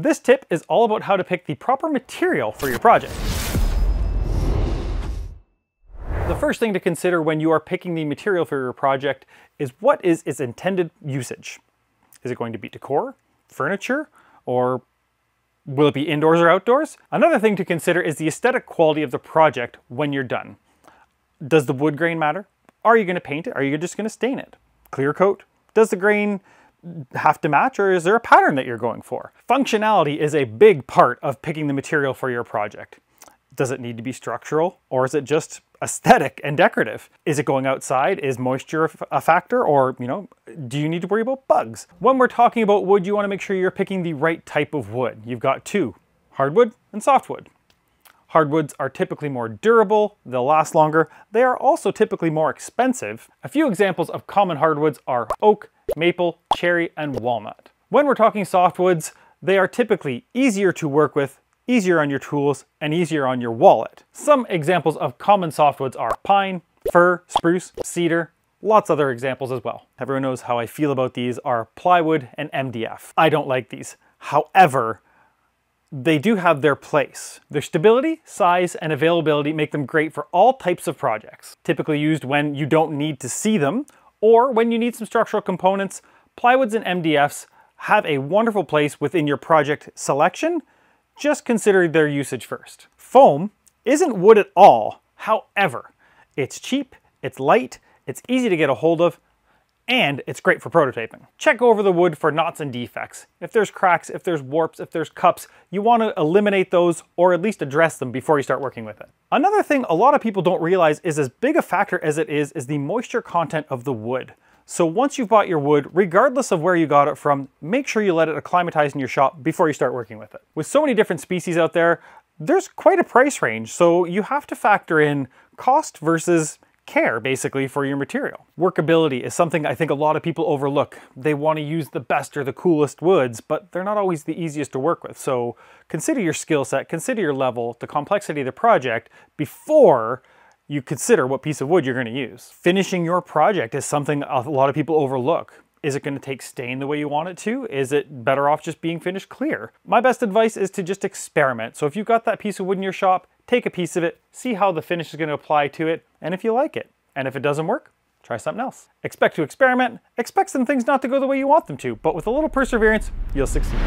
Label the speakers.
Speaker 1: This tip is all about how to pick the proper material for your project. The first thing to consider when you are picking the material for your project is what is its intended usage. Is it going to be decor, furniture, or will it be indoors or outdoors? Another thing to consider is the aesthetic quality of the project when you're done. Does the wood grain matter? Are you going to paint it? Are you just going to stain it? Clear coat? Does the grain have to match or is there a pattern that you're going for? Functionality is a big part of picking the material for your project. Does it need to be structural or is it just aesthetic and decorative? Is it going outside? Is moisture a factor or, you know, do you need to worry about bugs? When we're talking about wood, you wanna make sure you're picking the right type of wood. You've got two, hardwood and softwood. Hardwoods are typically more durable, they'll last longer, they are also typically more expensive. A few examples of common hardwoods are oak, maple, cherry, and walnut. When we're talking softwoods, they are typically easier to work with, easier on your tools, and easier on your wallet. Some examples of common softwoods are pine, fir, spruce, cedar, lots other examples as well. Everyone knows how I feel about these are plywood and MDF. I don't like these. However, they do have their place. Their stability, size, and availability make them great for all types of projects. Typically used when you don't need to see them, or when you need some structural components, plywoods and MDFs have a wonderful place within your project selection. Just consider their usage first. Foam isn't wood at all, however, it's cheap, it's light, it's easy to get a hold of, and it's great for prototyping. Check over the wood for knots and defects. If there's cracks, if there's warps, if there's cups, you want to eliminate those or at least address them before you start working with it. Another thing a lot of people don't realize is as big a factor as it is is the moisture content of the wood. So once you've bought your wood, regardless of where you got it from, make sure you let it acclimatize in your shop before you start working with it. With so many different species out there, there's quite a price range, so you have to factor in cost versus care basically for your material. Workability is something I think a lot of people overlook. They want to use the best or the coolest woods, but they're not always the easiest to work with. So consider your skill set, consider your level, the complexity of the project before you consider what piece of wood you're going to use. Finishing your project is something a lot of people overlook. Is it going to take stain the way you want it to? Is it better off just being finished clear? My best advice is to just experiment. So if you've got that piece of wood in your shop, take a piece of it, see how the finish is going to apply to it, and if you like it. And if it doesn't work, try something else. Expect to experiment, expect some things not to go the way you want them to, but with a little perseverance, you'll succeed.